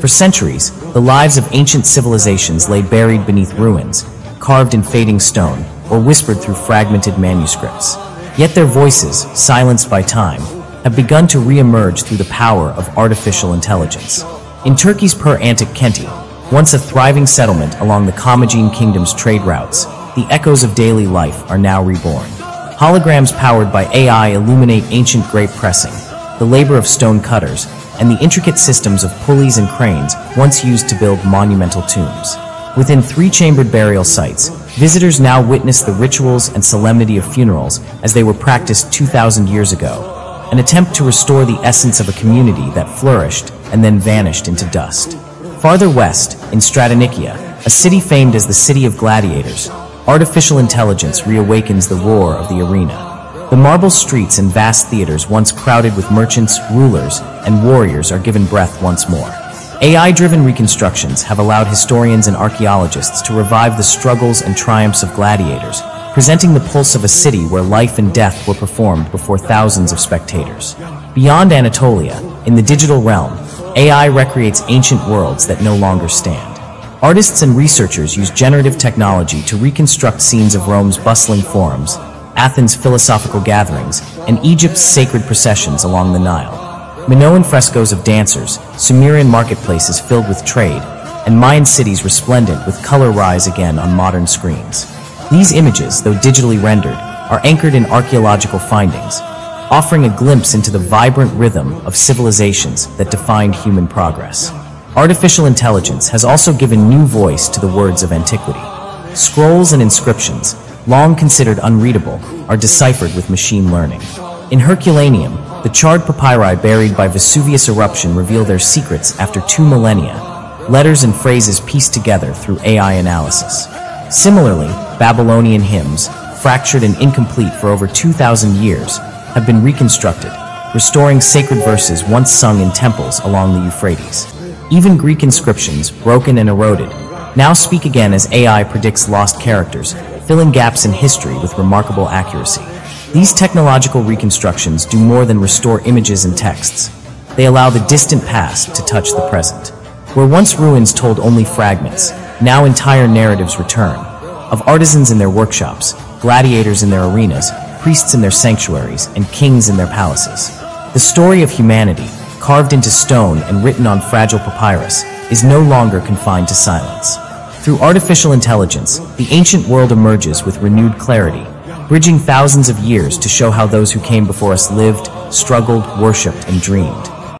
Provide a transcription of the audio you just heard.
For centuries, the lives of ancient civilizations lay buried beneath ruins, carved in fading stone, or whispered through fragmented manuscripts. Yet their voices, silenced by time, have begun to re-emerge through the power of artificial intelligence. In Turkey's Perre Antik Kenti, once a thriving settlement along the Commagene Kingdom's trade routes, the echoes of daily life are now reborn. Holograms powered by AI illuminate ancient grape pressing, the labor of stone cutters, and the intricate systems of pulleys and cranes once used to build monumental tombs. Within three-chambered burial sites, visitors now witness the rituals and solemnity of funerals as they were practiced 2,000 years ago, an attempt to restore the essence of a community that flourished and then vanished into dust. Farther west, in Stratonikeia, a city famed as the City of Gladiators, artificial intelligence reawakens the roar of the arena. The marble streets and vast theaters once crowded with merchants, rulers, and warriors are given breath once more. AI-driven reconstructions have allowed historians and archaeologists to revive the struggles and triumphs of gladiators, presenting the pulse of a city where life and death were performed before thousands of spectators. Beyond Anatolia, in the digital realm, AI recreates ancient worlds that no longer stand. Artists and researchers use generative technology to reconstruct scenes of Rome's bustling forums, Athens' philosophical gatherings, and Egypt's sacred processions along the Nile. Minoan frescoes of dancers, Sumerian marketplaces filled with trade, and Mayan cities resplendent with color rise again on modern screens. These images, though digitally rendered, are anchored in archaeological findings, offering a glimpse into the vibrant rhythm of civilizations that defined human progress. Artificial intelligence has also given new voice to the words of antiquity. Scrolls and inscriptions, long considered unreadable, are deciphered with machine learning. In Herculaneum, the charred papyri buried by Vesuvius eruption reveal their secrets after two millennia, letters and phrases pieced together through AI analysis. Similarly, Babylonian hymns, fractured and incomplete for over 2,000 years, have been reconstructed, restoring sacred verses once sung in temples along the Euphrates. Even Greek inscriptions, broken and eroded, now speak again as AI predicts lost characters, filling gaps in history with remarkable accuracy. These technological reconstructions do more than restore images and texts. They allow the distant past to touch the present. Where once ruins told only fragments, now entire narratives return, of artisans in their workshops, gladiators in their arenas, priests in their sanctuaries, and kings in their palaces. The story of humanity, carved into stone and written on fragile papyrus, is no longer confined to silence. Through artificial intelligence, the ancient world emerges with renewed clarity, bridging thousands of years to show how those who came before us lived, struggled, worshipped, and dreamed.